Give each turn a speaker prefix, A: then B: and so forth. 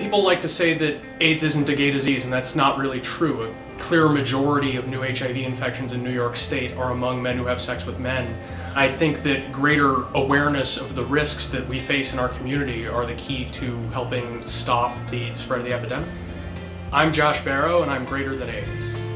A: People like to say that AIDS isn't a gay disease, and that's not really true. A clear majority of new HIV infections in New York State are among men who have sex with men. I think that greater awareness of the risks that we face in our community are the key to helping stop the spread of the epidemic. I'm Josh Barro, and I'm greater than AIDS.